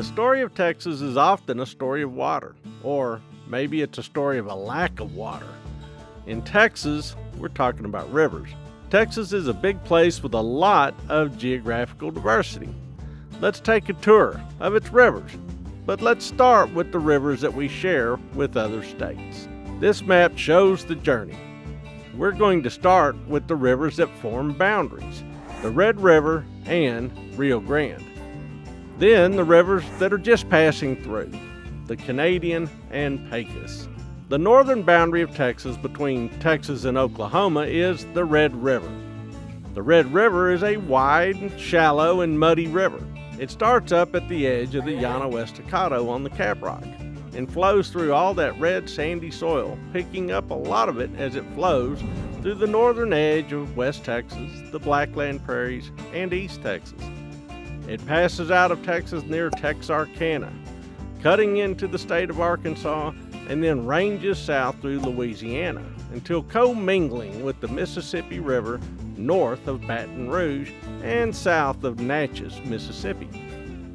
The story of Texas is often a story of water, or maybe it's a story of a lack of water. In Texas, we're talking about rivers. Texas is a big place with a lot of geographical diversity. Let's take a tour of its rivers, but let's start with the rivers that we share with other states. This map shows the journey. We're going to start with the rivers that form boundaries the Red River and Rio Grande. Then the rivers that are just passing through the Canadian and Pecos. The northern boundary of Texas between Texas and Oklahoma is the Red River. The Red River is a wide, shallow, and muddy river. It starts up at the edge of the Llano Estacado on the Caprock and flows through all that red sandy soil, picking up a lot of it as it flows through the northern edge of West Texas, the Blackland Prairies, and East Texas. It passes out of Texas near Texarkana, cutting into the state of Arkansas and then ranges south through Louisiana until commingling with the Mississippi River north of Baton Rouge and south of Natchez, Mississippi.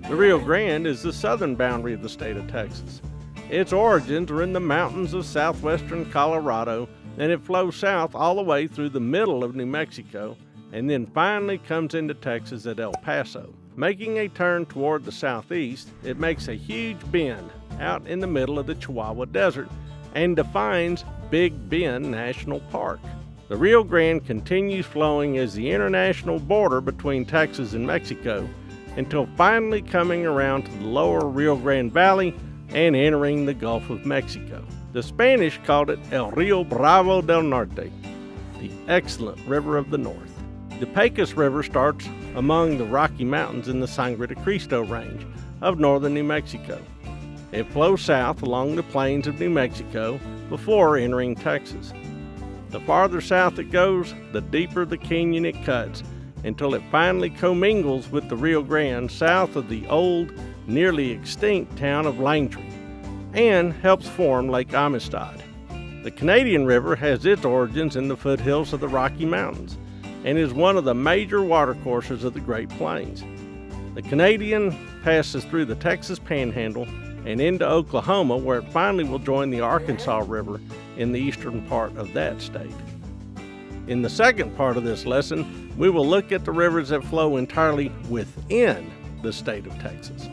The Rio Grande is the southern boundary of the state of Texas. Its origins are in the mountains of southwestern Colorado and it flows south all the way through the middle of New Mexico and then finally comes into Texas at El Paso. Making a turn toward the southeast, it makes a huge bend out in the middle of the Chihuahua Desert and defines Big Bend National Park. The Rio Grande continues flowing as the international border between Texas and Mexico until finally coming around to the lower Rio Grande Valley and entering the Gulf of Mexico. The Spanish called it El Rio Bravo del Norte, the excellent river of the north. The Pecos River starts among the Rocky Mountains in the Sangre de Cristo range of northern New Mexico. It flows south along the plains of New Mexico before entering Texas. The farther south it goes, the deeper the canyon it cuts until it finally commingles with the Rio Grande south of the old, nearly extinct town of Langtry and helps form Lake Amistad. The Canadian River has its origins in the foothills of the Rocky Mountains and is one of the major watercourses of the Great Plains. The Canadian passes through the Texas Panhandle and into Oklahoma, where it finally will join the Arkansas River in the eastern part of that state. In the second part of this lesson, we will look at the rivers that flow entirely within the state of Texas.